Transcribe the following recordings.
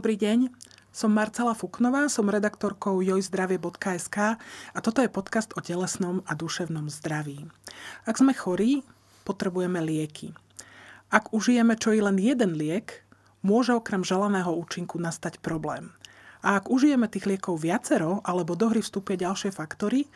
dobrý deň. Som Marcela Fuknová, som redaktorkou jojzdravie.sk a toto je podcast o telesnom a duševnom zdraví. Ak sme chorí, potrebujeme lieky. Ak užijeme čo i len jeden liek, môže okrem želaného účinku nastať problém. A ak užijeme tých liekov viacero, alebo do hry vstúpia ďalšie faktory,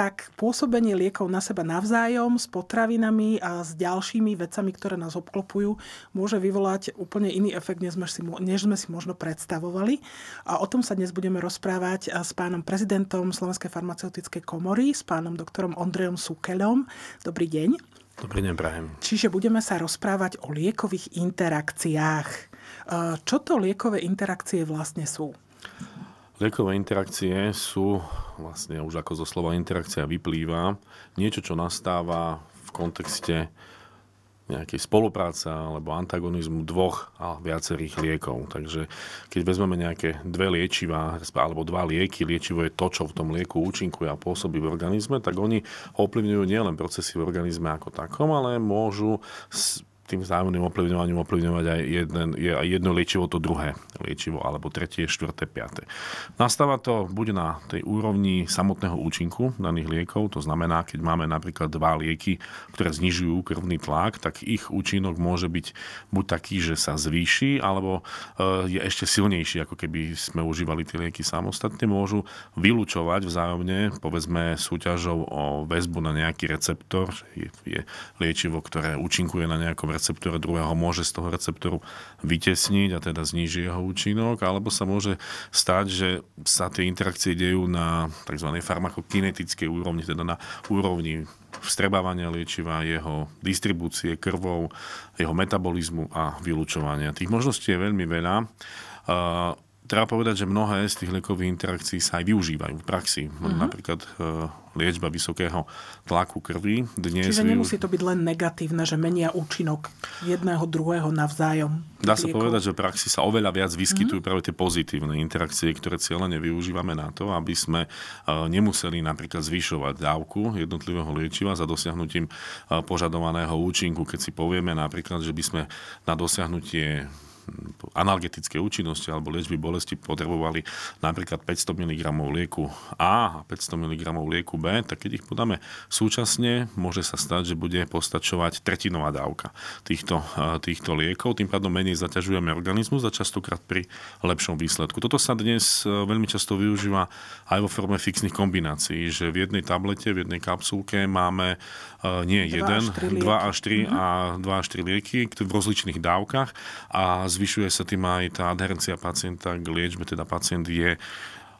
tak pôsobenie liekov na seba navzájom s potravinami a s ďalšími vecami, ktoré nás obklopujú, môže vyvolať úplne iný efekt, než sme si, než sme si možno predstavovali. A o tom sa dnes budeme rozprávať s pánom prezidentom Slovenskej farmaceutickej komory, s pánom doktorom Ondrejom Sukelom. Dobrý deň. Dobrý deň, Prahem. Čiže budeme sa rozprávať o liekových interakciách. Čo to liekové interakcie vlastne sú? Liekové interakcie sú, vlastne už ako zo slova interakcia vyplýva, niečo, čo nastáva v kontexte nejakej spolupráce alebo antagonizmu dvoch a viacerých liekov. Takže keď vezmeme nejaké dve liečivá alebo dva lieky, liečivo je to, čo v tom lieku účinkuje a pôsobí v organizme, tak oni ovplyvňujú nielen procesy v organizme ako takom, ale môžu tým vzájomným ovplyvňovaním ovplyvňovať aj jeden, je jedno liečivo, to druhé liečivo, alebo tretie, štvrté, piaté. Nastáva to buď na tej úrovni samotného účinku daných liekov, to znamená, keď máme napríklad dva lieky, ktoré znižujú krvný tlak, tak ich účinok môže byť buď taký, že sa zvýši, alebo e, je ešte silnejší, ako keby sme užívali tie lieky samostatne. Môžu vylúčovať vzájomne, povedzme, súťažou o väzbu na nejaký receptor, je, je liečivo, ktoré účinkuje na nejakom receptora druhého môže z toho receptoru vytesniť a teda zníži jeho účinok, alebo sa môže stať, že sa tie interakcie dejú na tzv. farmakokinetickej úrovni, teda na úrovni vstrebávania liečiva, jeho distribúcie krvou, jeho metabolizmu a vylúčovania. Tých možností je veľmi veľa treba povedať, že mnohé z tých liekových interakcií sa aj využívajú v praxi. Uh-huh. Napríklad e, liečba vysokého tlaku krvi. Dnes Čiže nemusí to byť len negatívne, že menia účinok jedného, druhého navzájom. Dá sa liekov. povedať, že v praxi sa oveľa viac vyskytujú uh-huh. práve tie pozitívne interakcie, ktoré cieľene využívame na to, aby sme e, nemuseli napríklad zvyšovať dávku jednotlivého liečiva za dosiahnutím e, požadovaného účinku. Keď si povieme napríklad, že by sme na dosiahnutie analgetické účinnosti alebo liečby bolesti potrebovali napríklad 500 mg lieku A a 500 mg lieku B, tak keď ich podáme súčasne, môže sa stať, že bude postačovať tretinová dávka týchto, týchto liekov. Tým pádom menej zaťažujeme organizmus a častokrát pri lepšom výsledku. Toto sa dnes e, veľmi často využíva aj vo forme fixných kombinácií, že v jednej tablete, v jednej kapsulke máme e, nie jeden, dva až tri mhm. a dva až tri lieky v rozličných dávkach a zvyšuje sa tým aj tá adherencia pacienta k liečbe, teda pacient je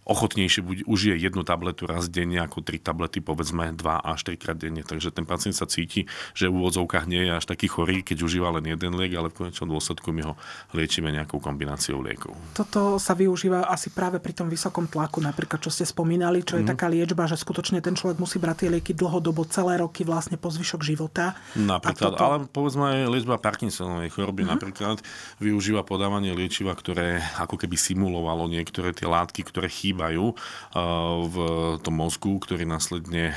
ochotnejšie buď užije jednu tabletu raz denne ako tri tablety, povedzme dva až trikrát denne. Takže ten pacient sa cíti, že v úvodzovkách nie je až taký chorý, keď užíva len jeden liek, ale v konečnom dôsledku my ho liečíme nejakou kombináciou liekov. Toto sa využíva asi práve pri tom vysokom tlaku, napríklad čo ste spomínali, čo je mm. taká liečba, že skutočne ten človek musí brať tie lieky dlhodobo, celé roky vlastne po zvyšok života. Napríklad, toto... ale povedzme aj liečba Parkinsonovej choroby mm. napríklad využíva podávanie liečiva, ktoré ako keby simulovalo niektoré tie látky, ktoré chýba chýbajú eh, v tom mozgu, ktorý následne eh,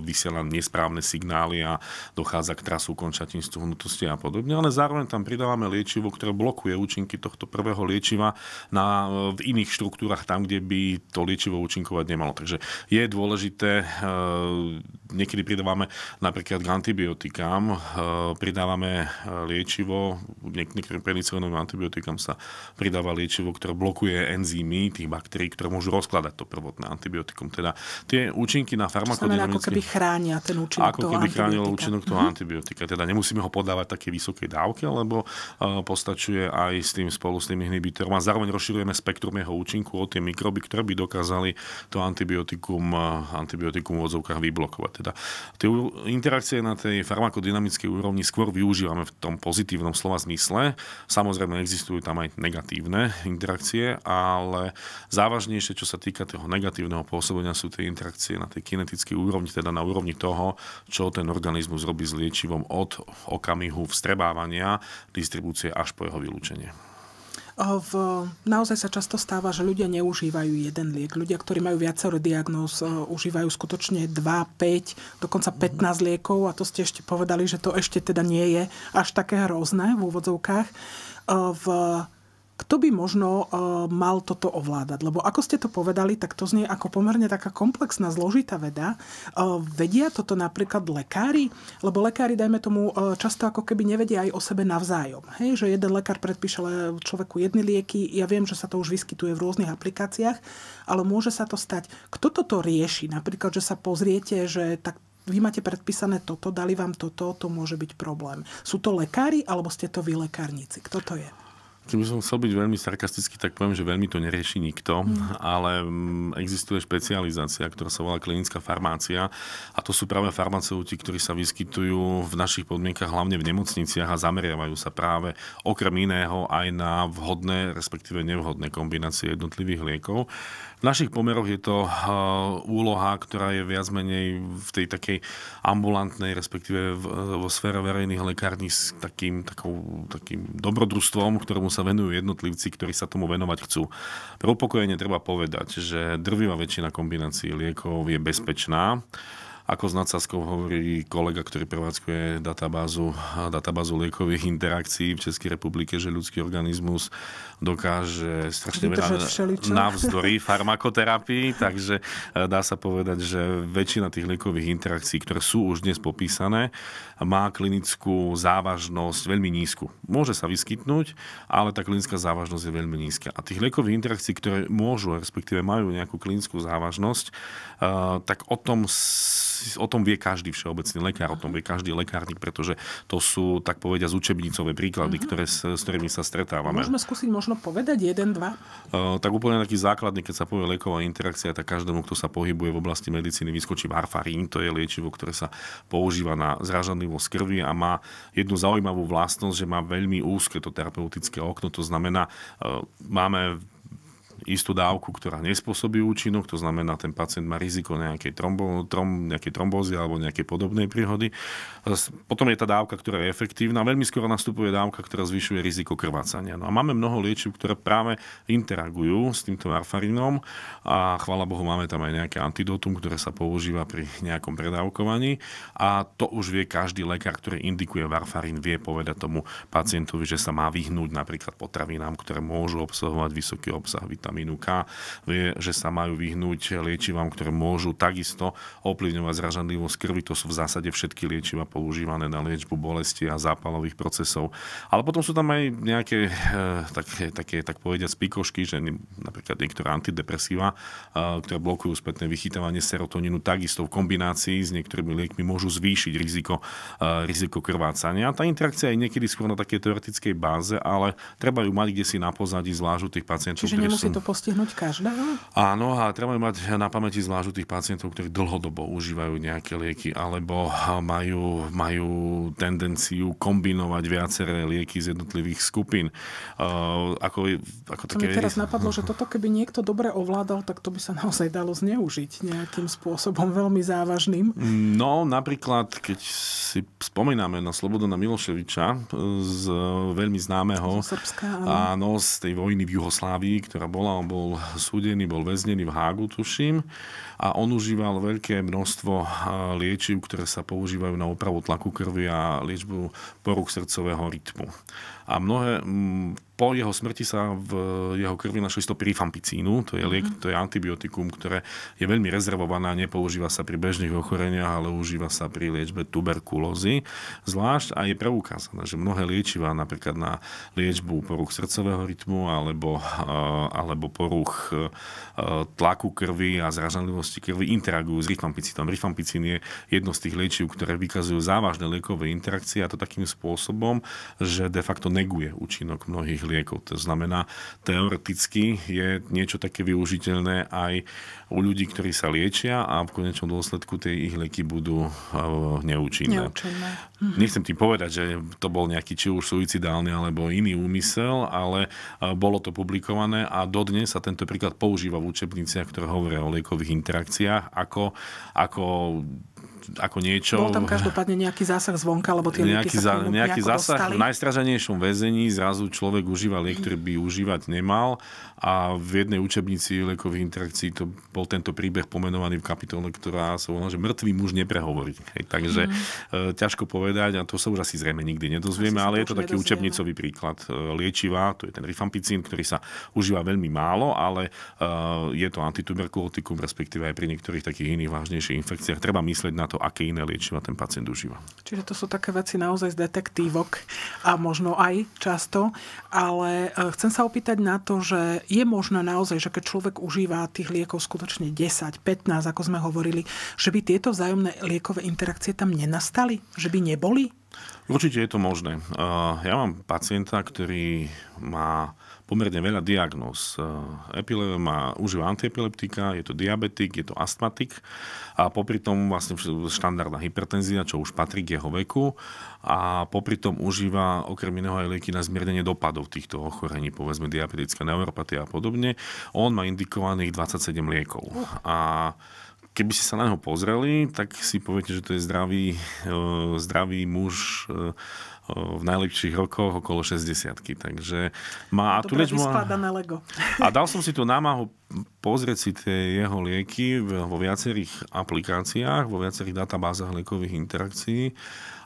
vysiela nesprávne signály a dochádza k trasu končatinstvu hnutosti a podobne. Ale zároveň tam pridávame liečivo, ktoré blokuje účinky tohto prvého liečiva na, eh, v iných štruktúrach tam, kde by to liečivo účinkovať nemalo. Takže je dôležité, niekedy pridávame napríklad k antibiotikám, pridávame liečivo, niektorým penicilinovým antibiotikám sa pridáva liečivo, ktoré blokuje enzymy tých baktérií, ktoré môžu rozkladať to prvotné antibiotikum. Teda tie účinky na farmakodynamické... ako keby chránia ten účinok Ako keby chránilo účinok toho mm-hmm. antibiotika. Teda nemusíme ho podávať také vysokej dávke, lebo uh, postačuje aj s tým spolu s tým inhibitorom a zároveň rozširujeme spektrum jeho účinku o tie mikroby, ktoré by dokázali to antibiotikum, uh, antibiotikum v odzovkách vyblokovať. Teda tie interakcie na tej farmakodynamickej úrovni skôr využívame v tom pozitívnom slova zmysle. Samozrejme existujú tam aj negatívne interakcie, ale závažnejšie, čo sa týka toho negatívneho pôsobenia, sú tie interakcie na tej kinetickej úrovni, teda na úrovni toho, čo ten organizmus robí s liečivom od okamihu vstrebávania, distribúcie až po jeho vylúčenie. V, naozaj sa často stáva, že ľudia neužívajú jeden liek. Ľudia, ktorí majú viacero diagnóz, užívajú skutočne 2, 5, dokonca 15 liekov a to ste ešte povedali, že to ešte teda nie je až také hrozné v úvodzovkách. V Kto by možno uh, mal toto ovládať? Lebo ako ste to povedali, tak to znie ako pomerne taká komplexná, zložitá veda. Uh, vedia toto napríklad lekári? Lebo lekári, dajme tomu, uh, často ako keby nevedia aj o sebe navzájom. Hej, že jeden lekár predpíše človeku jedny lieky. Ja viem, že sa to už vyskytuje v rôznych aplikáciách, ale môže sa to stať. Kto toto rieši? Napríklad, že sa pozriete, že tak vy máte predpísané toto, dali vám toto, to môže byť problém. Sú to lekári, alebo ste to vy lekárnici? Kto to je? Keby som chcel byť veľmi sarkastický, tak poviem, že veľmi to nerieši nikto, mm. ale mm, existuje špecializácia, ktorá sa volá klinická farmácia a to sú práve farmaceuti, ktorí sa vyskytujú v našich podmienkach, hlavne v nemocniciach a zameriavajú sa práve okrem iného aj na vhodné, respektíve nevhodné kombinácie jednotlivých liekov. V našich pomeroch je to úloha, ktorá je viac menej v tej takej ambulantnej, respektíve vo sfére verejných lekární s takým, takou, takým dobrodružstvom, ktorému sa venujú jednotlivci, ktorí sa tomu venovať chcú. Pre upokojenie treba povedať, že drvivá väčšina kombinácií liekov je bezpečná. Ako s nadsázkou hovorí kolega, ktorý prevádzkuje databázu, databázu liekových interakcií v Českej republike, že ľudský organizmus dokáže strašne veľa navzdory farmakoterapii, takže e, dá sa povedať, že väčšina tých liekových interakcií, ktoré sú už dnes popísané, má klinickú závažnosť veľmi nízku. Môže sa vyskytnúť, ale tá klinická závažnosť je veľmi nízka. A tých liekových interakcií, ktoré môžu, respektíve majú nejakú klinickú závažnosť, e, tak o tom o tom vie každý všeobecný lekár, o tom vie každý lekárnik, pretože to sú, tak povediať, učebnicové príklady, uh-huh. ktoré, s, s ktorými sa stretávame. Môžeme skúsiť možno povedať jeden, dva? Uh, tak úplne taký základný, keď sa povie lieková interakcia, tak každému, kto sa pohybuje v oblasti medicíny, vyskočí varfarín, to je liečivo, ktoré sa používa na zražanlivosť krvi a má jednu zaujímavú vlastnosť, že má veľmi úzke to terapeutické okno, to znamená, uh, máme istú dávku, ktorá nespôsobí účinok, to znamená, ten pacient má riziko nejakej, trombo, trom, nejakej trombózy alebo nejakej podobnej príhody. Potom je tá dávka, ktorá je efektívna. Veľmi skoro nastupuje dávka, ktorá zvyšuje riziko krvácania. No a máme mnoho liečiv, ktoré práve interagujú s týmto varfarinom a chvála Bohu máme tam aj nejaké antidotum, ktoré sa používa pri nejakom predávkovaní a to už vie každý lekár, ktorý indikuje varfarín, vie povedať tomu pacientovi, že sa má vyhnúť napríklad potravinám, ktoré môžu obsahovať vysoký obsah vitamínu vitamínu K, vie, že sa majú vyhnúť liečivám, ktoré môžu takisto ovplyvňovať zražanlivosť krvi. To sú v zásade všetky liečiva používané na liečbu bolesti a zápalových procesov. Ale potom sú tam aj nejaké e, také, také tak povediať spikošky, že napríklad niektoré antidepresíva, e, ktoré blokujú spätné vychytávanie serotonínu, takisto v kombinácii s niektorými liekmi môžu zvýšiť riziko, e, riziko krvácania. Tá interakcia je niekedy skôr na takej teoretickej báze, ale treba ju mať kde si na pozadí, zvlášť u tých pacientov, Čiže nemusí to to postihnúť každého? Áno, a treba mať na pamäti zvlášť tých pacientov, ktorí dlhodobo užívajú nejaké lieky alebo majú, majú tendenciu kombinovať viaceré lieky z jednotlivých skupín. Uh, ako, ako to také... mi teraz napadlo, že toto keby niekto dobre ovládal, tak to by sa naozaj dalo zneužiť nejakým spôsobom veľmi závažným. No, napríklad, keď si spomíname na Slobodana Miloševiča z veľmi známeho z Srbska, áno. áno, z tej vojny v Juhoslávii, ktorá bola bol súdený, bol väznený v Hágu, tuším, a on užíval veľké množstvo liečiv, ktoré sa používajú na opravu tlaku krvi a liečbu poruch srdcového rytmu. A mnohé, po jeho smrti sa v jeho krvi našli stopy rifampicínu, to je liek, mm-hmm. to je antibiotikum, ktoré je veľmi rezervované, nepoužíva sa pri bežných ochoreniach, ale užíva sa pri liečbe tuberkulózy. Zvlášť a je preukázané, že mnohé liečivá, napríklad na liečbu poruch srdcového rytmu alebo, alebo poruch tlaku krvi a zražanlivosti krvi interagujú s rifampicínom. Rifampicín je jedno z tých liečiv, ktoré vykazujú závažné liekové interakcie a to takým spôsobom, že de facto neguje účinok mnohých liekov. To znamená, teoreticky je niečo také využiteľné aj u ľudí, ktorí sa liečia a v konečnom dôsledku tie ich lieky budú uh, neúčinné. neúčinné. Mhm. Nechcem tým povedať, že to bol nejaký či už suicidálny alebo iný úmysel, ale uh, bolo to publikované a dodnes sa tento príklad používa v učebniciach, ktoré hovoria o liekových interakciách ako, ako ako niečo... Bol tam každopádne nejaký zásah zvonka, lebo tie nejaký, za, nejaký zásah dostali. v najstraženejšom väzení, zrazu človek užíva liek, ktorý by užívať nemal a v jednej učebnici liekových interakcií to bol tento príbeh pomenovaný v kapitole, ktorá sa volá, že mŕtvý muž neprehovorí. Hej, takže mm. e, ťažko povedať a to sa už asi zrejme nikdy nedozvieme, ale je to taký učebnicový príklad e, liečiva, to je ten rifampicín, ktorý sa užíva veľmi málo, ale e, je to antituberkulotikum, respektíve aj pri niektorých takých iných vážnejších infekciách. Treba myslieť na to, aké iné liečiva ten pacient užíva. Čiže to sú také veci naozaj z detektívok a možno aj často, ale e, chcem sa opýtať na to, že je možné naozaj, že keď človek užíva tých liekov skutočne 10, 15, ako sme hovorili, že by tieto vzájomné liekové interakcie tam nenastali? Že by neboli? Určite je to možné. Ja mám pacienta, ktorý má pomerne veľa diagnóz. Epile má, užíva antiepileptika, je to diabetik, je to astmatik a popri tom vlastne štandardná hypertenzia, čo už patrí k jeho veku a popri tom užíva okrem iného aj lieky na zmiernenie dopadov týchto ochorení, povedzme diabetická neuropatia a podobne. On má indikovaných 27 liekov. A keby ste sa na neho pozreli, tak si poviete, že to je zdravý, zdravý muž v najlepších rokoch okolo 60 Takže má tu liečbu... Lego. A dal som si tu námahu pozrieť si tie jeho lieky vo viacerých aplikáciách, vo viacerých databázach liekových interakcií.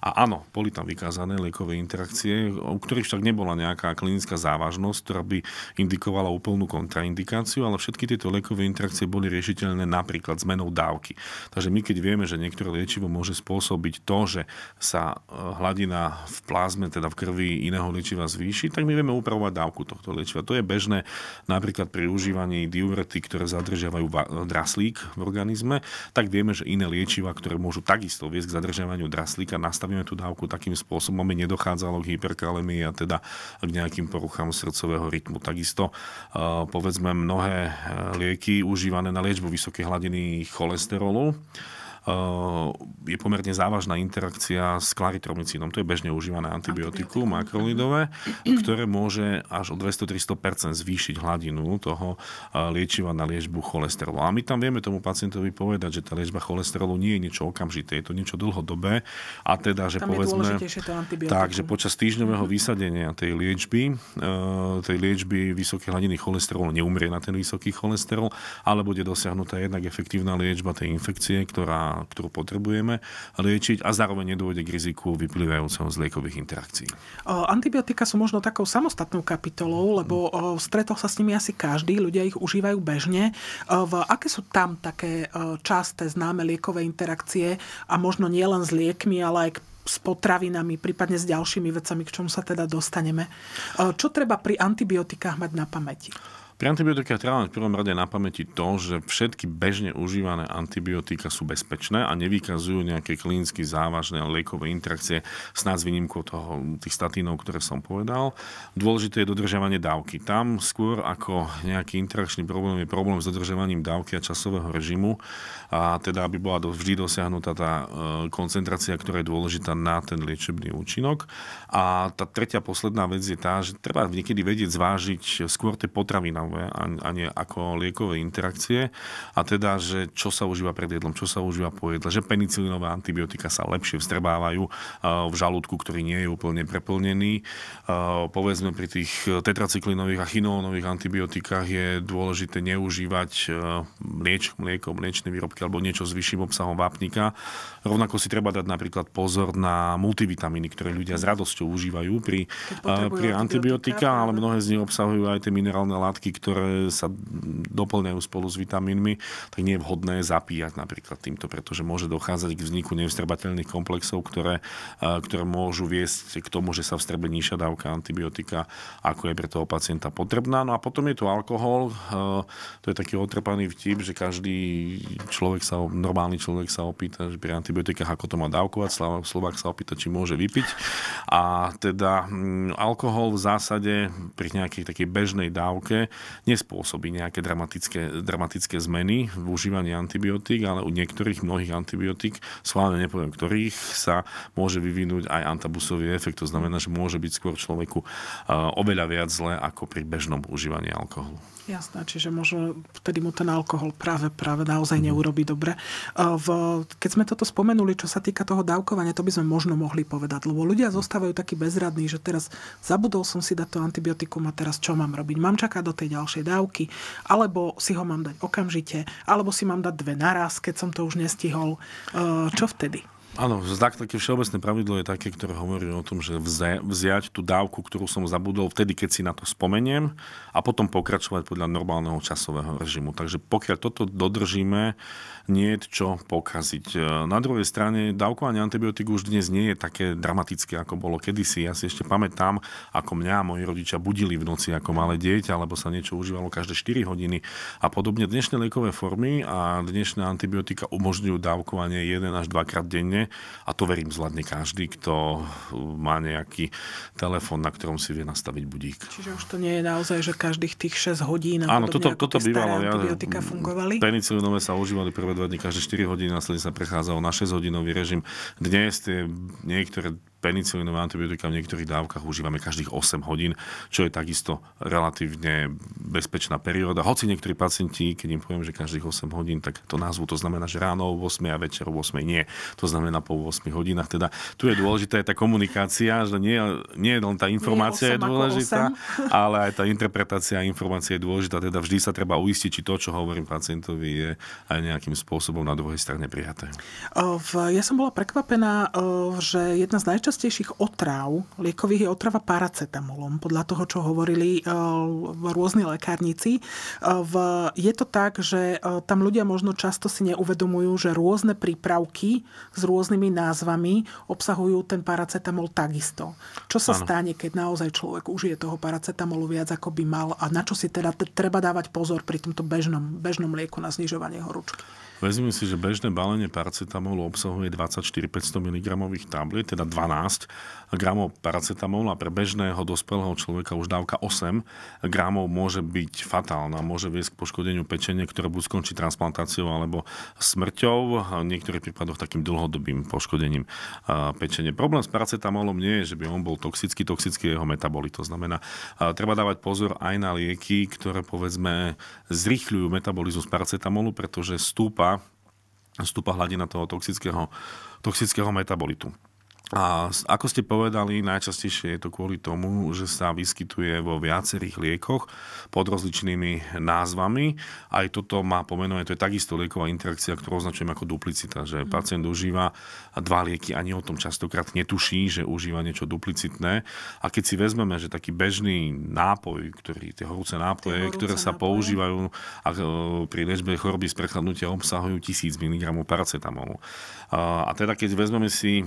A áno, boli tam vykázané liekové interakcie, u ktorých však nebola nejaká klinická závažnosť, ktorá by indikovala úplnú kontraindikáciu, ale všetky tieto liekové interakcie boli riešiteľné napríklad zmenou dávky. Takže my keď vieme, že niektoré liečivo môže spôsobiť to, že sa e, hladina v plazme, teda v krvi iného liečiva zvýši, tak my vieme upravovať dávku tohto liečiva. To je bežné napríklad pri užívaní diurety, ktoré zadržiavajú draslík v organizme, tak vieme, že iné liečiva, ktoré môžu takisto viesť k zadržiavaniu draslíka, nastavíme tú dávku takým spôsobom, aby nedochádzalo k hyperkalemii a teda k nejakým poruchám srdcového rytmu. Takisto eh, povedzme mnohé eh, lieky užívané na liečbu vysokej hladiny cholesterolu je pomerne závažná interakcia s klaritromicínom. To je bežne užívané antibiotikum makrolidové, ktoré môže až o 200-300% zvýšiť hladinu toho liečiva na liečbu cholesterolu. A my tam vieme tomu pacientovi povedať, že tá liečba cholesterolu nie je niečo okamžité, je to niečo dlhodobé. A teda, že tam povedzme, tak, že počas týždňového vysadenia tej liečby, e, tej liečby vysoké hladiny cholesterolu neumrie na ten vysoký cholesterol, ale bude dosiahnutá jednak efektívna liečba tej infekcie, ktorá ktorú potrebujeme liečiť a zároveň nedôjde k riziku vyplývajúceho z liekových interakcií. Antibiotika sú možno takou samostatnou kapitolou, lebo stretol sa s nimi asi každý, ľudia ich užívajú bežne. V, aké sú tam také časté známe liekové interakcie a možno nielen s liekmi, ale aj s potravinami, prípadne s ďalšími vecami, k čomu sa teda dostaneme. Čo treba pri antibiotikách mať na pamäti? Pri antibiotikách treba v prvom rade na pamäti to, že všetky bežne užívané antibiotika sú bezpečné a nevykazujú nejaké klinicky závažné liekové interakcie, snad s výnimkou toho, tých statínov, ktoré som povedal. Dôležité je dodržiavanie dávky. Tam skôr ako nejaký interakčný problém je problém s dodržiavaním dávky a časového režimu a teda aby bola vždy dosiahnutá tá e, koncentrácia, ktorá je dôležitá na ten liečebný účinok. A tá tretia posledná vec je tá, že treba niekedy vedieť zvážiť skôr tie potraviny potravové a nie ako liekové interakcie. A teda, že čo sa užíva pred jedlom, čo sa užíva po jedle, že penicilínové antibiotika sa lepšie vstrebávajú v žalúdku, ktorý nie je úplne preplnený. Povedzme pri tých tetracyklinových a chinónových antibiotikách je dôležité neužívať mlieč, mlieko, mliečne výrobky alebo niečo s vyšším obsahom vápnika. Rovnako si treba dať napríklad pozor na multivitamíny, ktoré ľudia s radosťou užívajú pri, pri antibiotika, ale mnohé z nich obsahujú aj tie minerálne látky, ktoré sa doplňajú spolu s vitamínmi, tak nie je vhodné zapíjať napríklad týmto, pretože môže dochádzať k vzniku nevstrebateľných komplexov, ktoré, ktoré môžu viesť k tomu, že sa vstrebe nižšia dávka antibiotika, ako je pre toho pacienta potrebná. No a potom je tu alkohol. To je taký otrpaný vtip, že každý človek sa, normálny človek sa opýta, že pri antibiotikách ako to má dávkovať, Slovák sa opýta, či môže vypiť. A teda mm, alkohol v zásade pri nejakej takej bežnej dávke nespôsobí nejaké dramatické, dramatické zmeny v užívaní antibiotík, ale u niektorých mnohých antibiotík, schválne nepoviem ktorých, sa môže vyvinúť aj antabusový efekt. To znamená, že môže byť skôr človeku oveľa viac zle ako pri bežnom užívaní alkoholu. Jasné, čiže možno vtedy mu ten alkohol práve, práve naozaj mm. neurobi dobre. V, keď sme toto spomenuli, čo sa týka toho dávkovania, to by sme možno mohli povedať, lebo ľudia zostávajú takí bezradní, že teraz zabudol som si dať to antibiotikum a teraz čo mám robiť? Mám čakať do tej ďalšej dávky, alebo si ho mám dať okamžite, alebo si mám dať dve naraz, keď som to už nestihol. Čo vtedy? Áno, tak, také všeobecné pravidlo je také, ktoré hovorí o tom, že vziať tú dávku, ktorú som zabudol vtedy, keď si na to spomeniem a potom pokračovať podľa normálneho časového režimu. Takže pokiaľ toto dodržíme, nie je čo pokaziť. E, na druhej strane dávkovanie antibiotík už dnes nie je také dramatické, ako bolo kedysi. Ja si ešte pamätám, ako mňa a moji rodičia budili v noci ako malé dieťa, alebo sa niečo užívalo každé 4 hodiny a podobne. Dnešné liekové formy a dnešné antibiotika umožňujú dávkovanie 1 až 2 krát denne a to verím zvládne každý, kto má nejaký telefón, na ktorom si vie nastaviť budík. Čiže už to nie je naozaj, že každých tých 6 hodín Áno, toto, toto bývalo. Ja, fungovali. Penicilinové sa užívali prvé dva dní každé 4 hodiny, následne sa prechádzalo na 6 hodinový režim. Dnes tie niektoré penicilinové antibiotika v niektorých dávkach užívame každých 8 hodín, čo je takisto relatívne bezpečná perióda. Hoci niektorí pacienti, keď im poviem, že každých 8 hodín, tak to názvu to znamená, že ráno o 8 a večer o 8 nie. To znamená po 8 hodinách. Teda tu je dôležitá tá komunikácia, že nie, nie len tá informácia je, je dôležitá, ale aj tá interpretácia informácie je dôležitá. Teda vždy sa treba uistiť, či to, čo hovorím pacientovi, je aj nejakým spôsobom na druhej strane prijaté. Ja som bola prekvapená, že jedna z najčastejších najčastejších otráv liekových je otrava paracetamolom, podľa toho, čo hovorili eh, rôzni lekárnici. Eh, je to tak, že eh, tam ľudia možno často si neuvedomujú, že rôzne prípravky s rôznymi názvami obsahujú ten paracetamol takisto. Čo sa ano. stane, keď naozaj človek užije toho paracetamolu viac, ako by mal a na čo si teda treba dávať pozor pri tomto bežnom, bežnom lieku na znižovanie horúčky? Vezmi si, že bežné balenie paracetamolu obsahuje 24 500 mg tabliet, teda 12 gramov paracetamolu a pre bežného dospelého človeka už dávka 8 gramov môže byť fatálna, môže viesť k poškodeniu pečenia, ktoré buď skončí transplantáciou alebo smrťou, v niektorých prípadoch takým dlhodobým poškodením pečenia. Problém s paracetamolom nie je, že by on bol toxický, toxický jeho metabolit. To znamená, treba dávať pozor aj na lieky, ktoré povedzme zrýchľujú metabolizmus paracetamolu, pretože stúpa stúpa hladina toho toxického, toxického metabolitu. A ako ste povedali, najčastejšie je to kvôli tomu, že sa vyskytuje vo viacerých liekoch pod rozličnými názvami. Aj toto má pomenovanie, to je takisto lieková interakcia, ktorú označujem ako duplicita, že mhm. pacient užíva dva lieky, ani o tom častokrát netuší, že užíva niečo duplicitné. A keď si vezmeme, že taký bežný nápoj, ktorý, tie horúce nápoje, tie horúce ktoré sa nápoje. používajú a e, pri liečbe choroby z prechladnutia obsahujú 1000 mg paracetamolu. A teda keď vezmeme si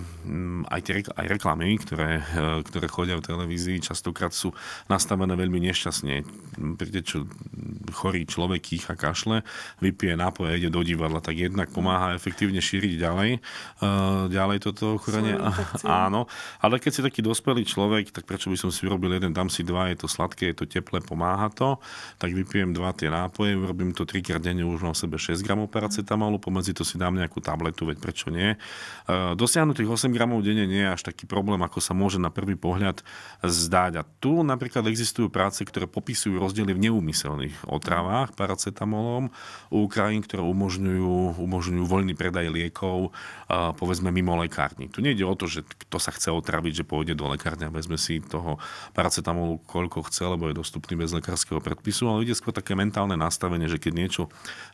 aj, tie, aj reklamy, ktoré, e, ktoré chodia v televízii, častokrát sú nastavené veľmi nešťastne. Príde čo chorý človek kýcha kašle, vypije nápoj a ide do divadla, tak jednak pomáha efektívne šíriť ďalej, e, ďalej toto ochorenie. Áno, ale keď si taký dospelý človek, tak prečo by som si urobil jeden, dám si dva, je to sladké, je to teplé, pomáha to, tak vypijem dva tie nápoje, urobím to trikrát denne, už mám v sebe 6 gramov paracetamolu, pomedzi to si dám nejakú tabletu, veď prečo nie. E, dosiahnutých 8 gramov denne nie je až taký problém, ako sa môže na prvý pohľad zdať. A tu napríklad existujú práce, ktoré popisujú rozdiely v neúmyselných otravách paracetamolom u krajín, ktoré umožňujú, umožňujú voľný predaj liekov, povedzme mimo lekárni. Tu nejde o to, že kto sa chce otraviť, že pôjde do lekárne a vezme si toho paracetamolu koľko chce, lebo je dostupný bez lekárskeho predpisu, ale ide skôr také mentálne nastavenie, že keď niečo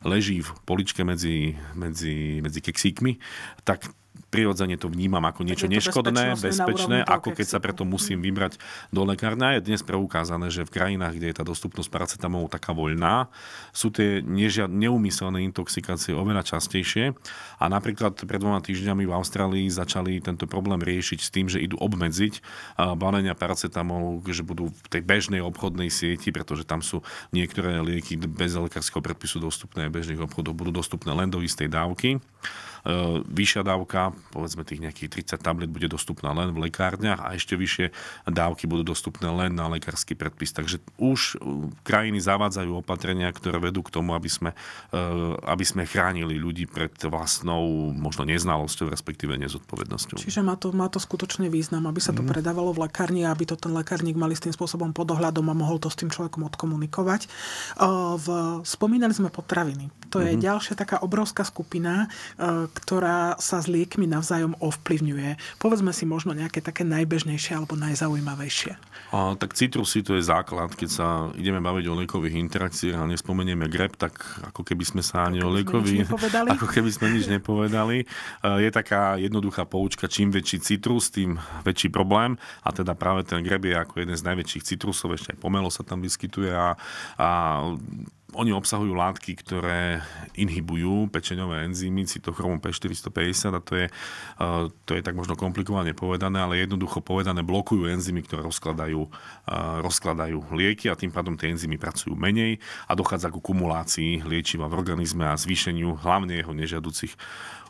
leží v poličke medzi, medzi, medzi keksíkmi, tak prirodzene to vnímam ako niečo neškodné, bezpečné, ako keď sa preto musím vybrať do lekárna. Je dnes preukázané, že v krajinách, kde je tá dostupnosť paracetamolu taká voľná, sú tie neumyselné intoxikácie oveľa častejšie. A napríklad pred dvoma týždňami v Austrálii začali tento problém riešiť s tým, že idú obmedziť balenia paracetamolu, že budú v tej bežnej obchodnej sieti, pretože tam sú niektoré lieky bez lekárskeho predpisu dostupné v bežných obchodoch, budú dostupné len do istej dávky. E, vyššia dávka povedzme tých nejakých 30 tablet bude dostupná len v lekárniach a ešte vyššie dávky budú dostupné len na lekársky predpis. Takže už krajiny zavádzajú opatrenia, ktoré vedú k tomu, aby sme, aby sme chránili ľudí pred vlastnou možno neznalosťou, respektíve nezodpovednosťou. Čiže má to, má to skutočne význam, aby sa to mm. predávalo v lekárni a aby to ten lekárnik mali s tým spôsobom pod ohľadom a mohol to s tým človekom odkomunikovať. V, spomínali sme potraviny. To je mm-hmm. ďalšia taká obrovská skupina, ktorá sa s liekmi navzájom ovplyvňuje. Povedzme si možno nejaké také najbežnejšie alebo najzaujímavejšie. A, tak citrusy to je základ. Keď sa ideme baviť o liekových interakciách a nespomenieme grep, tak ako keby sme sa ani o liekových... Ako keby sme nič nepovedali. Je taká jednoduchá poučka, čím väčší citrus, tým väčší problém. A teda práve ten greb je ako jeden z najväčších citrusov, ešte aj pomelo sa tam vyskytuje a, a oni obsahujú látky, ktoré inhibujú pečeňové enzymy cytochromu P450 a to je, e, to je tak možno komplikovane povedané, ale jednoducho povedané blokujú enzymy, ktoré rozkladajú, e, rozkladajú lieky a tým pádom tie enzymy pracujú menej a dochádza ku kumulácii liečiva v organizme a zvýšeniu hlavne jeho nežiaducich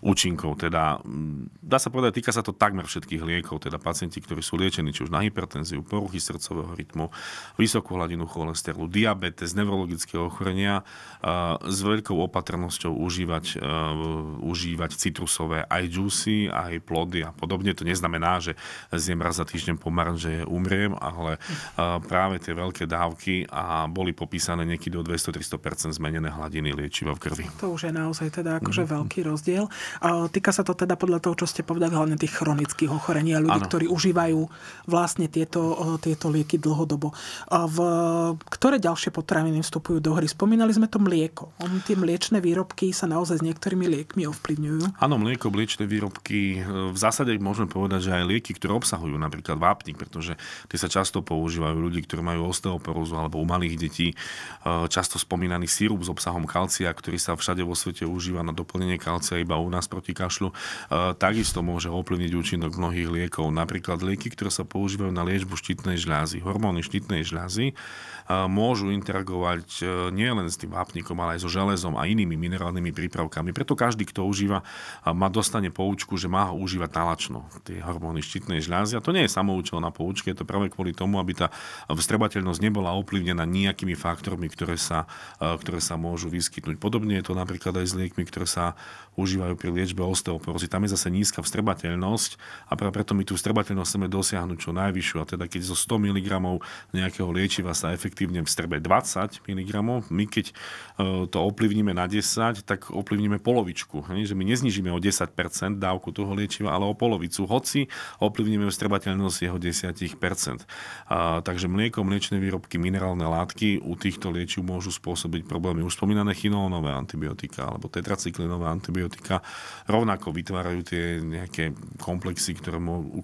účinkov. Teda, mm, dá sa povedať, týka sa to takmer všetkých liekov, teda pacienti, ktorí sú liečení či už na hypertenziu, poruchy srdcového rytmu, vysokú hladinu cholesterolu, diabetes, neurologické ochorenia, s veľkou opatrnosťou užívať, užívať citrusové aj džusy, aj plody a podobne. To neznamená, že zjem raz za týždeň pomaranže umriem, ale práve tie veľké dávky a boli popísané niekedy do 200-300% zmenené hladiny liečiva v krvi. To už je naozaj teda akože mm-hmm. veľký rozdiel. Týka sa to teda podľa toho, čo ste povedali, hlavne tých chronických ochorení a ľudí, ano. ktorí užívajú vlastne tieto, tieto lieky dlhodobo. V ktoré ďalšie potraviny vstupujú do hry? Spomínali sme to mlieko. Tie mliečne výrobky sa naozaj s niektorými liekmi ovplyvňujú. Áno, mlieko, mliečne výrobky. V zásade môžeme povedať, že aj lieky, ktoré obsahujú napríklad vápnik, pretože tie sa často používajú ľudí, ktorí majú osteoporózu alebo u malých detí. Často spomínaný sírup s obsahom kalcia, ktorý sa všade vo svete užíva na doplnenie kalcia iba u nás nás proti kašľu, e, takisto môže ovplyvniť účinok mnohých liekov. Napríklad lieky, ktoré sa používajú na liečbu štítnej žľazy, hormóny štítnej žľazy, môžu interagovať e, nielen s tým vápnikom, ale aj so železom a inými minerálnymi prípravkami. Preto každý, kto užíva, má dostane poučku, že má ho užívať nalačno, tie hormóny štítnej žľazy. A to nie je samoučel na poučke, je to práve kvôli tomu, aby tá vstrebateľnosť nebola ovplyvnená nejakými faktormi, ktoré sa, ktoré sa môžu vyskytnúť. Podobne je to napríklad aj s liekmi, ktoré sa užívajú pri liečbe osteoporózy. Tam je zase nízka vstrebateľnosť a práve preto my tú vstrebateľnosť chceme dosiahnuť čo najvyššiu. A teda keď zo 100 mg nejakého liečiva sa efektívne vstrebe 20 mg, my keď e, to ovplyvníme na 10, tak ovplyvníme polovičku. Že my neznižíme o 10% dávku toho liečiva, ale o polovicu. Hoci ovplyvníme vstrebateľnosť jeho 10%. A, takže mlieko, mliečne výrobky, minerálne látky u týchto liečiv môžu spôsobiť problémy. Už spomínané chinónové antibiotika alebo tetracyklinové antibiotika rovnako vytvárajú tie nejaké komplexy, ktoré,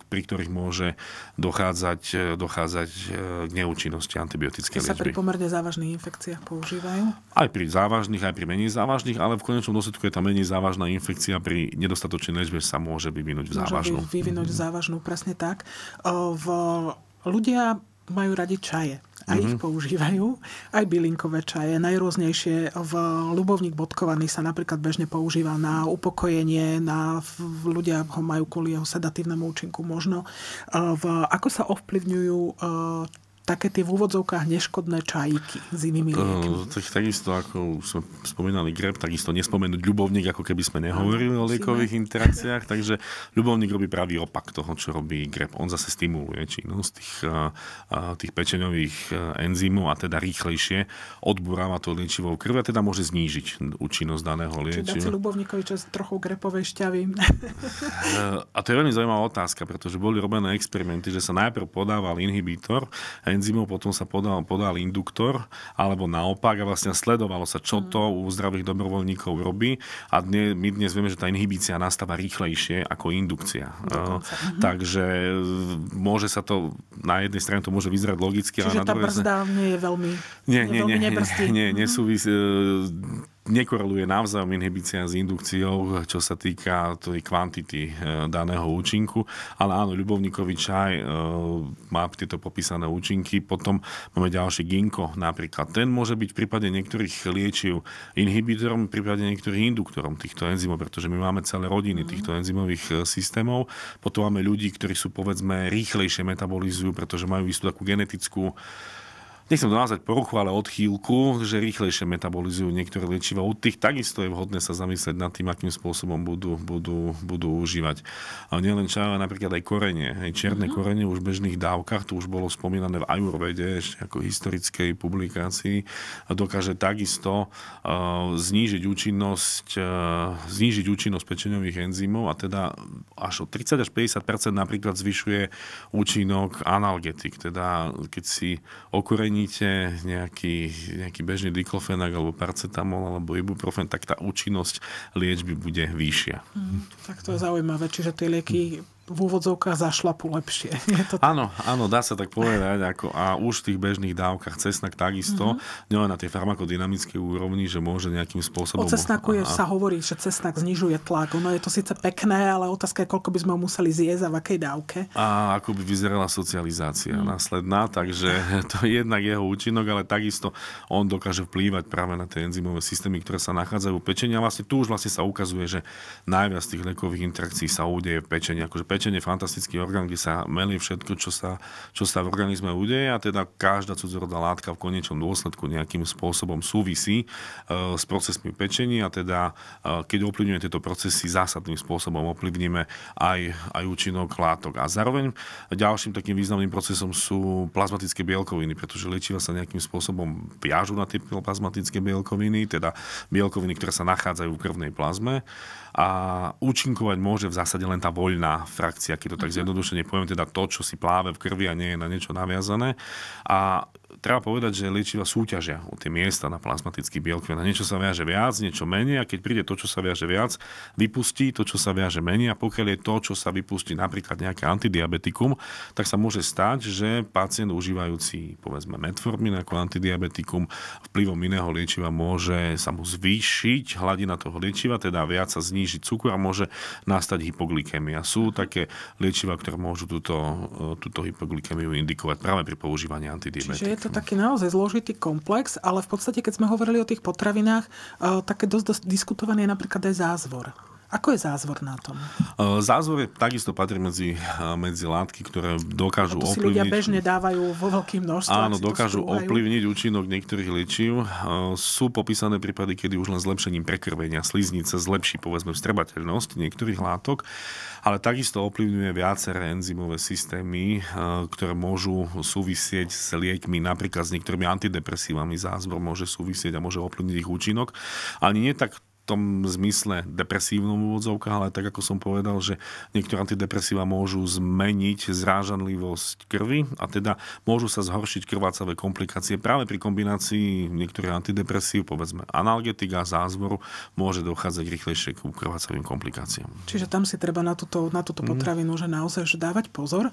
pri ktorých môže dochádzať, dochádzať e, k neúčinnosti antibiotickej liečby. sa pri pomerne závažných infekciách používajú? Aj pri závažných, aj pri menej závažných, ale v konečnom dôsledku je tá menej závažná infekcia pri nedostatočnej liečbe sa môže vyvinúť v závažnú. Môže vyvinúť v závažnú, presne tak. V, ľudia majú radi čaje a mm-hmm. ich mhm. používajú. Aj bylinkové čaje, najrôznejšie. V ľubovník bodkovaný sa napríklad bežne používa na upokojenie, na, ľudia ho majú kvôli jeho sedatívnemu účinku možno. V, ako sa ovplyvňujú také tie v úvodzovkách neškodné čajíky s inými liekmi. tak, takisto, ako sme spomínali greb, takisto nespomenúť ľubovník, ako keby sme nehovorili ano, o liekových interakciách. Takže ľubovník robí pravý opak toho, čo robí greb. On zase stimuluje činnosť tých, tých pečeňových enzymov a teda rýchlejšie odburáva to liečivo v krvi a teda môže znížiť účinnosť daného liečiva. Čiže dať si ľubovníkovi čas trochu grepovej šťavy. A to je veľmi zaujímavá otázka, pretože boli robené experimenty, že sa najprv podával inhibítor enzymov, potom sa podal, podal induktor, alebo naopak a vlastne sledovalo sa, čo to u zdravých dobrovoľníkov robí. A dne, my dnes vieme, že tá inhibícia nastáva rýchlejšie ako indukcia. Uh, takže môže sa to, na jednej strane to môže vyzerať logicky, Čiže ale na druhej tá brzda nie je veľmi, nie, nie, nie, nie, nie, nesúvisí nekoreluje navzájom inhibícia s indukciou, čo sa týka tej kvantity daného účinku, ale áno, ľubovníkový čaj má tieto popísané účinky. Potom máme ďalší ginko napríklad. Ten môže byť v prípade niektorých liečiv inhibitorom, v prípade niektorých induktorom týchto enzymov, pretože my máme celé rodiny mhm. týchto enzymových systémov. Potom máme ľudí, ktorí sú povedzme rýchlejšie metabolizujú, pretože majú istú takú genetickú nechcem to nazvať poruchu, ale odchýlku, že rýchlejšie metabolizujú niektoré liečiva. U tých takisto je vhodné sa zamyslieť nad tým, akým spôsobom budú, budú, budú užívať. A nielen čaj, ale napríklad aj korenie. Aj čierne mm-hmm. korenie už v bežných dávkach, to už bolo spomínané v Ajurvede, ešte ako historickej publikácii, dokáže takisto uh, znížiť účinnosť, uh, znížiť účinnosť pečeňových enzymov a teda až o 30 až 50% napríklad zvyšuje účinok analgetik. Teda keď si okorenie doplníte nejaký, nejaký bežný diklofenak alebo paracetamol alebo ibuprofen, tak tá účinnosť liečby bude vyššia. Mm, tak to je zaujímavé, čiže tie lieky v úvodzovkách zašlapu lepšie. Je to áno, áno, dá sa tak povedať. Ako, a už v tých bežných dávkach cesnak takisto, mm-hmm. nielen na tej farmakodynamickej úrovni, že môže nejakým spôsobom... O cesnaku je, a... sa hovorí, že cesnak znižuje tlak. Ono je to síce pekné, ale otázka je, koľko by sme ho museli zjesť a v akej dávke. A ako by vyzerala socializácia mm. následná, takže to je jednak jeho účinok, ale takisto on dokáže vplývať práve na tie enzymové systémy, ktoré sa nachádzajú v pečení. A vlastne tu už vlastne sa ukazuje, že najviac tých liekových interakcií sa udeje v pečení. Akože pečenie fantastický orgán, kde sa melí všetko, čo sa, čo sa v organizme udeje a teda každá cudzorodá látka v konečnom dôsledku nejakým spôsobom súvisí uh, s procesmi pečení a teda uh, keď ovplyvňujeme tieto procesy zásadným spôsobom ovplyvníme aj, aj účinok látok. A zároveň ďalším takým významným procesom sú plazmatické bielkoviny, pretože liečiva sa nejakým spôsobom viažu na tie plazmatické bielkoviny, teda bielkoviny, ktoré sa nachádzajú v krvnej plazme a účinkovať môže v zásade len tá voľná frakcia, keď to tak mhm. zjednodušene poviem, teda to, čo si pláve v krvi a nie je na niečo naviazané. A treba povedať, že liečiva súťažia o tie miesta na plazmatický bielkovin. Niečo sa viaže viac, niečo menej a keď príde to, čo sa viaže viac, vypustí to, čo sa viaže menej a pokiaľ je to, čo sa vypustí napríklad nejaké antidiabetikum, tak sa môže stať, že pacient užívajúci povedzme metformin ako antidiabetikum vplyvom iného liečiva môže sa mu zvýšiť hladina toho liečiva, teda viac sa znížiť cukor a môže nastať hypoglykémia. Sú také liečiva, ktoré môžu túto, túto hypoglykémiu indikovať práve pri používaní antidiabetikum. To taký naozaj zložitý komplex, ale v podstate, keď sme hovorili o tých potravinách, eh, také dosť, dosť diskutovaný je napríklad aj zázvor. Ako je zázvor na tom? Zázvor je takisto patrí medzi, medzi látky, ktoré dokážu to si ovplyvniť... ľudia bežne dávajú vo veľkým množstve. Áno, dokážu ovplyvniť účinok niektorých liečiv. Sú popísané prípady, kedy už len zlepšením prekrvenia sliznice zlepší povedzme vstrebateľnosť niektorých látok ale takisto ovplyvňuje viaceré enzymové systémy, ktoré môžu súvisieť s liekmi, napríklad s niektorými antidepresívami. Zázvor môže súvisieť a môže ovplyvniť ich účinok. Ani nie tak tom zmysle depresívnom úvodzovka, ale tak ako som povedal, že niektoré antidepresíva môžu zmeniť zrážanlivosť krvi a teda môžu sa zhoršiť krvácavé komplikácie. Práve pri kombinácii niektorých antidepresív, povedzme analgetika a zázvoru, môže dochádzať rýchlejšie k krvácavým komplikáciám. Čiže tam si treba na túto, na túto potravinu mm. že naozaj že dávať pozor.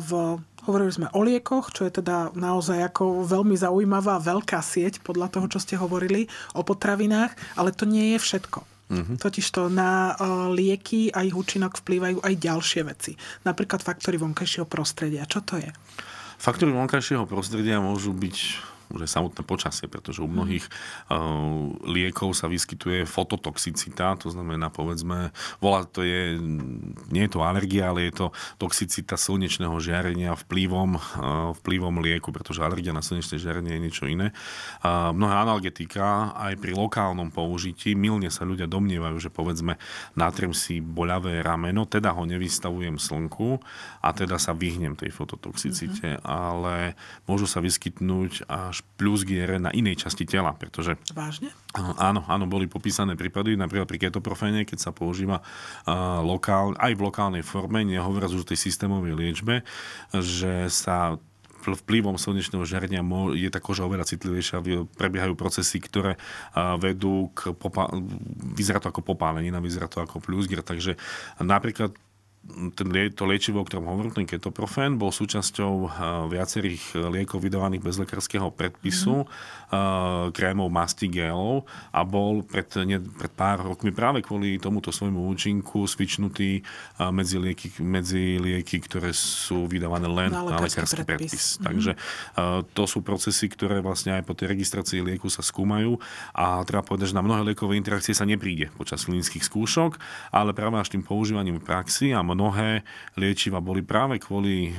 V Hovorili sme o liekoch, čo je teda naozaj ako veľmi zaujímavá veľká sieť podľa toho, čo ste hovorili, o potravinách, ale to nie je všetko. Mm-hmm. Totižto na uh, lieky a ich účinok vplývajú aj ďalšie veci. Napríklad faktory vonkajšieho prostredia. Čo to je? Faktory vonkajšieho prostredia môžu byť už aj samotné počasie, pretože u mnohých uh, liekov sa vyskytuje fototoxicita, to znamená, povedzme, volá to je, nie je to alergia, ale je to toxicita slnečného žiarenia vplyvom, uh, vplyvom lieku, pretože alergia na slnečné žiarenie je niečo iné. Mnohé analgetika aj pri lokálnom použití, milne sa ľudia domnievajú, že povedzme, natrem si boľavé rameno, teda ho nevystavujem slnku a teda sa vyhnem tej fototoxicite, mm-hmm. ale môžu sa vyskytnúť až až plus GR na inej časti tela, pretože... Vážne? Áno, áno, boli popísané prípady, napríklad pri ketoprofene, keď sa používa uh, lokál, aj v lokálnej forme, nehovoriac už o tej systémovej liečbe, že sa vplyvom slnečného žiarenia je tá koža oveľa citlivejšia, prebiehajú procesy, ktoré vedú k... Popa- vyzerá to ako popálenina, vyzerá to ako plusgier, takže napríklad ten, to liečivo, o ktorom hovorím, ten ketoprofen, bol súčasťou viacerých liekov vydávaných bez lekárskeho predpisu, mm. krémov, masti, gelov a bol pred, ne, pred pár rokmi práve kvôli tomuto svojmu účinku svičnutý medzi lieky, medzi lieky, ktoré sú vydávané len na, na lekársky predpis. predpis. Mm. Takže to sú procesy, ktoré vlastne aj po tej registrácii lieku sa skúmajú a treba povedať, že na mnohé liekové interakcie sa nepríde počas klinických skúšok, ale práve až tým používaním v praxi a mnohé liečiva boli práve kvôli e,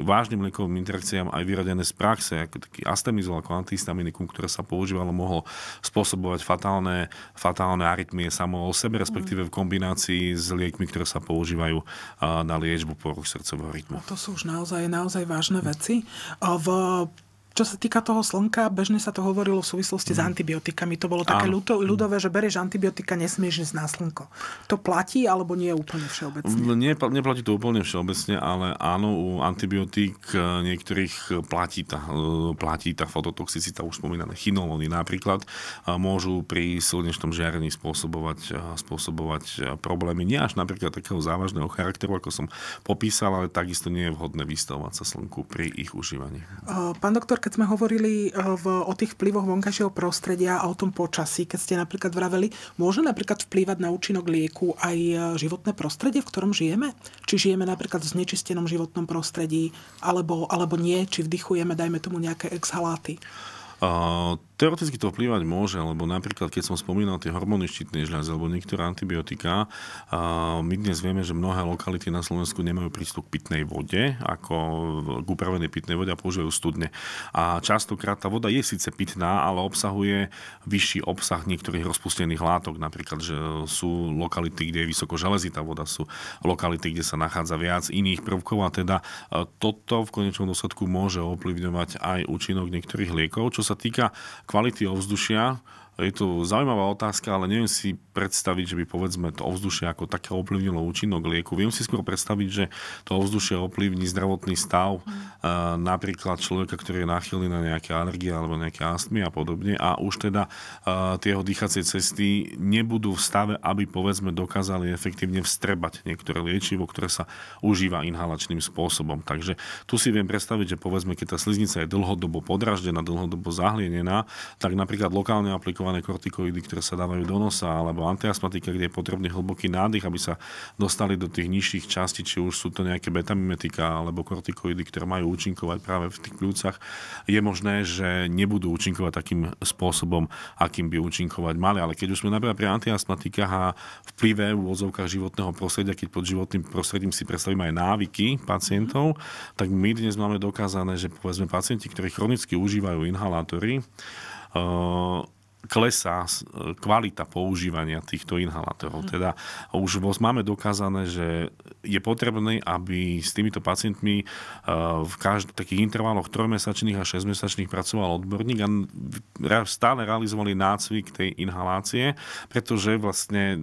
vážnym liekovým interakciám aj vyradené z praxe, ako taký astemizol ako antihistaminikum, ktoré sa používalo, mohlo spôsobovať fatálne, fatálne arytmie samo o sebe, respektíve v kombinácii s liekmi, ktoré sa používajú e, na liečbu poruch srdcového rytmu. To sú už naozaj, naozaj vážne veci. V čo sa týka toho slnka, bežne sa to hovorilo v súvislosti mm. s antibiotikami. To bolo také ľudo, ľudové, že berieš antibiotika, nesmieš ísť na slnko. To platí, alebo nie úplne všeobecne? Nie, neplatí to úplne všeobecne, ale áno, u antibiotík e, niektorých platí tá, e, platí tá fototoxicita, už spomínané chinolony napríklad, môžu pri slnečnom žiarení spôsobovať, spôsobovať problémy. Nie až napríklad takého závažného charakteru, ako som popísal, ale takisto nie je vhodné vystavovať sa slnku pri ich užívaní. Pán doktor, keď sme hovorili eh, v, o tých vplyvoch vonkajšieho prostredia a o tom počasí, keď ste napríklad vraveli, môže napríklad vplývať na účinok lieku aj eh, životné prostredie, v ktorom žijeme? Či žijeme napríklad v znečistenom životnom prostredí, alebo, alebo nie, či vdychujeme, dajme tomu nejaké exhaláty? Teoreticky to vplývať môže, lebo napríklad, keď som spomínal tie hormóny štítnej žľazy alebo niektoré antibiotika, my dnes vieme, že mnohé lokality na Slovensku nemajú prístup k pitnej vode, ako k upravenej pitnej vode a používajú studne. A častokrát tá voda je síce pitná, ale obsahuje vyšší obsah niektorých rozpustených látok. Napríklad, že sú lokality, kde je vysoko železitá voda, sú lokality, kde sa nachádza viac iných prvkov a teda e, toto v konečnom dôsledku môže ovplyvňovať aj účinok niektorých liekov. Čo sa týka kvality ovzdušia je to zaujímavá otázka, ale neviem si predstaviť, že by povedzme to ovzdušie ako také ovplyvnilo účinok lieku. Viem si skôr predstaviť, že to ovzdušie ovplyvní zdravotný stav mm. napríklad človeka, ktorý je náchylný na nejaké alergie alebo nejaké astmy a podobne a už teda tie jeho dýchacie cesty nebudú v stave, aby povedzme dokázali efektívne vstrebať niektoré liečivo, ktoré sa užíva inhalačným spôsobom. Takže tu si viem predstaviť, že povedzme, keď tá sliznica je dlhodobo podraždená, dlhodobo zahlienená, tak napríklad lokálne aplikované aplikované kortikoidy, ktoré sa dávajú do nosa, alebo antiastmatika, kde je potrebný hlboký nádych, aby sa dostali do tých nižších častí, či už sú to nejaké betamimetika alebo kortikoidy, ktoré majú účinkovať práve v tých pľúcach, je možné, že nebudú účinkovať takým spôsobom, akým by účinkovať mali. Ale keď už sme napríklad pri antiastmatikách a vplyve v úvodzovkách životného prostredia, keď pod životným prostredím si predstavíme aj návyky pacientov, tak my dnes máme dokázané, že povedzme pacienti, ktorí chronicky užívajú inhalátory, klesá kvalita používania týchto inhalátorov. Mm. Teda už máme dokázané, že je potrebné, aby s týmito pacientmi eh, v každých takých intervaloch trojmesačných a 6-mesačných pracoval odborník a stále realizovali nácvik tej inhalácie, pretože vlastne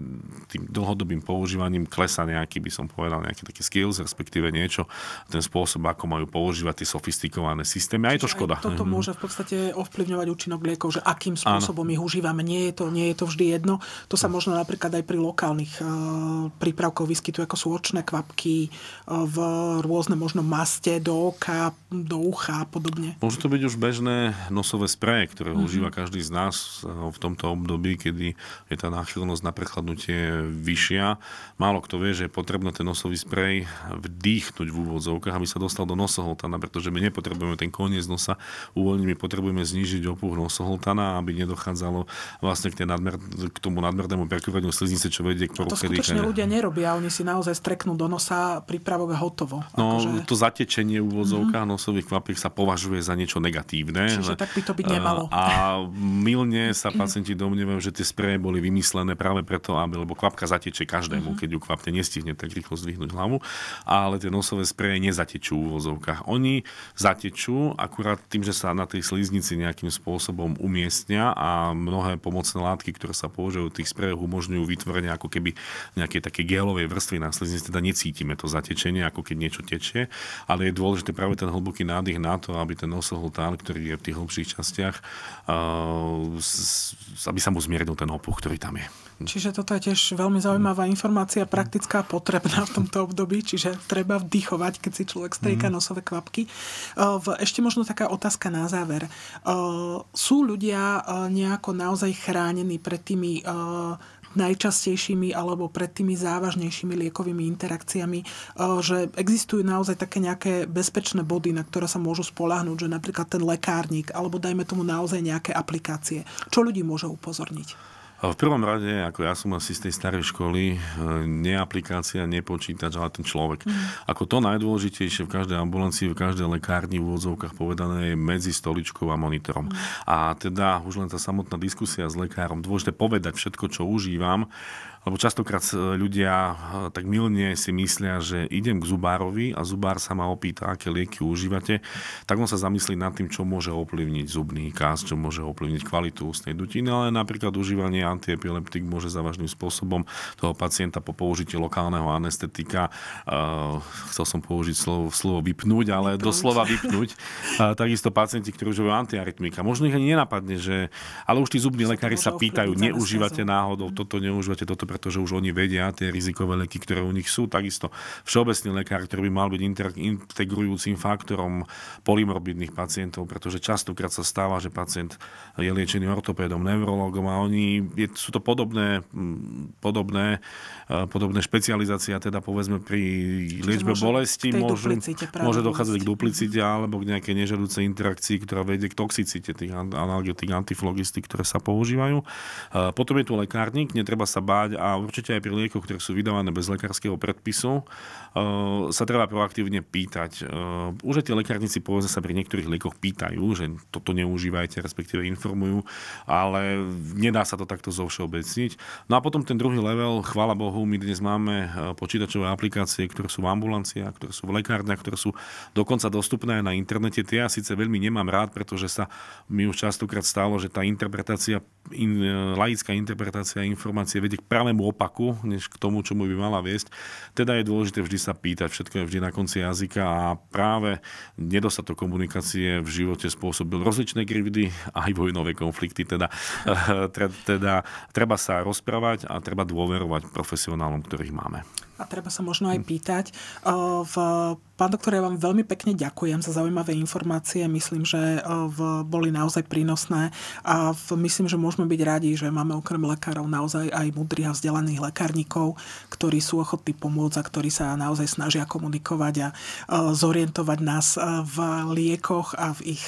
tým dlhodobým používaním klesa nejaký, by som povedal, nejaké také skills, respektíve niečo, ten spôsob, ako majú používať tie sofistikované systémy. A je to škoda. toto mhm. môže v podstate ovplyvňovať účinok liekov, že akým spôsobom ich užívame. Nie je, to, nie je to vždy jedno. To sa možno napríklad aj pri lokálnych uh, prípravkoch vyskytuje, ako sú očné kvapky, uh, v rôzne možno maste do oka, do ucha a podobne. Môže to byť už bežné nosové spreje, ktoré mm-hmm. užíva každý z nás uh, v tomto období, kedy je tá náchylnosť na prechladnutie vyššia. Málo kto vie, že je potrebné ten nosový sprej vdýchnuť v úvodzovkách, aby sa dostal do nosohltana, pretože my nepotrebujeme ten koniec nosa uvoľniť, my potrebujeme znížiť opuch nosohltana, aby nedochádzal dochádzalo vlastne k, nadmer, k tomu nadmernému prekúvaniu sliznice, čo vedie k poruche To skutočne ľudia nerobia, oni si naozaj streknú do nosa prípravok a hotovo. No, akože... to zatečenie v úvodzovkách mm-hmm. nosových kvapiek sa považuje za niečo negatívne. Čiže tak by to byť nemalo. A milne sa pacienti domnievajú, že tie spreje boli vymyslené práve preto, aby, lebo kvapka zateče každému, mm-hmm. keď ju kvapne nestihne tak rýchlo zdvihnúť hlavu, ale tie nosové spreje nezatečú v úvozovkách. Oni zatečú akurát tým, že sa na tej sliznici nejakým spôsobom umiestnia a mnohé pomocné látky, ktoré sa používajú v tých sprejoch, umožňujú vytvorenie ako keby nejaké také gelovej vrstvy na sliznici, teda necítime to zatečenie, ako keď niečo tečie, ale je dôležité práve ten hlboký nádych na to, aby ten nosohltán, ktorý je v tých hlbších častiach, aby sa mu zmiernil ten opuch, ktorý tam je. Čiže toto je tiež veľmi zaujímavá informácia, praktická, potrebná v tomto období, čiže treba vdychovať, keď si človek strieka mm. nosové kvapky. Ešte možno taká otázka na záver. Sú ľudia nejako naozaj chránení pred tými najčastejšími alebo pred tými závažnejšími liekovými interakciami, že existujú naozaj také nejaké bezpečné body, na ktoré sa môžu spolahnúť, že napríklad ten lekárnik alebo dajme tomu naozaj nejaké aplikácie. Čo ľudí môže upozorniť? V prvom rade, ako ja som asi z tej starej školy, e, nie aplikácia, nie počítač, ale ten človek. Mm. Ako to najdôležitejšie v každej ambulancii, v každej lekárni v úvodzovkách povedané je medzi stoličkou a monitorom. Mm. A teda už len tá samotná diskusia s lekárom, dôležité povedať všetko, čo užívam, lebo častokrát e, ľudia e, tak milne si myslia, že idem k zubárovi a zubár sa ma opýta, aké lieky užívate, tak on sa zamyslí nad tým, čo môže ovplyvniť zubný kás, čo môže ovplyvniť kvalitu ústnej dutiny, ale napríklad užívanie antiepileptik môže závažným spôsobom toho pacienta po použití lokálneho anestetika, uh, chcel som použiť slovo, slovo vypnúť, ale vypnúť. doslova vypnúť. Uh, takisto pacienti, ktorí užívajú antiarytmika. Možno ich ani nenapadne, že... Ale už tí zubní lekári sa pýtajú, neužívate náhodou toto, neužívate toto, pretože už oni vedia tie rizikové leky, ktoré u nich sú. Takisto všeobecný lekár, ktorý by mal byť integrujúcim faktorom polymorbidných pacientov, pretože častokrát sa stáva, že pacient je liečený ortopédom, neurologom a oni, je, sú to podobné, podobné, e, podobné špecializácie, teda povedzme pri liečbe môže, bolesti môžu, môže dochádzať k duplicite alebo k nejakej nežadúcej interakcii, ktorá vedie k toxicite tých analgetik, antiflogistik, ktoré sa používajú. E, potom je tu lekárnik, netreba sa báť a určite aj pri liekoch, ktoré sú vydávané bez lekárskeho predpisu, sa treba proaktívne pýtať. Eh, už aj tie lekárnici povedzme sa pri niektorých liekoch pýtajú, že toto neužívajte, respektíve informujú, ale nedá sa to takto zovšeobecniť. No a potom ten druhý level, chvála Bohu, my dnes máme eh, počítačové aplikácie, ktoré sú v ambulanciách, ktoré sú v lekárniach, ktoré sú dokonca dostupné aj na internete. Tie ja síce veľmi nemám rád, pretože sa mi už častokrát stalo, že tá interpretácia, in, laická interpretácia informácie vedie k práve inému opaku, než k tomu, čo mu by mala viesť. Teda je dôležité vždy sa pýtať, všetko je vždy na konci jazyka a práve nedostatok komunikácie v živote spôsobil rozličné krivdy aj vojnové konflikty. Teda, teda treba sa rozprávať a treba dôverovať profesionálom, ktorých máme a treba sa možno aj pýtať. V, pán doktor, ja vám veľmi pekne ďakujem za zaujímavé informácie. Myslím, že v, boli naozaj prínosné a v, myslím, že môžeme byť radi, že máme okrem lekárov naozaj aj mudrých a vzdelaných lekárnikov, ktorí sú ochotní pomôcť a ktorí sa naozaj snažia komunikovať a zorientovať nás v liekoch a v ich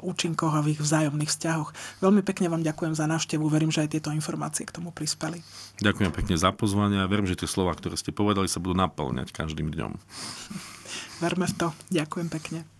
účinkoch a v ich vzájomných vzťahoch. Veľmi pekne vám ďakujem za návštevu. Verím, že aj tieto informácie k tomu prispeli. Ďakujem pekne za pozvanie a verím, že tie slova, ktoré ste povedali, sa budú naplňať každým dňom. Verme v to. Ďakujem pekne.